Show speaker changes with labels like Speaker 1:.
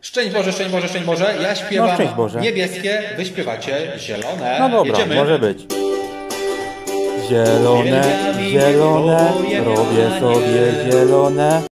Speaker 1: Szczęść Boże, szczęść Boże, szczęść Boże. Ja no, śpiewam
Speaker 2: No, Boże.
Speaker 1: niebieskie, wy śpiewacie zielone.
Speaker 2: No dobra,
Speaker 1: Jedziemy.
Speaker 2: może być. Zielone, zielone, robię sobie zielone.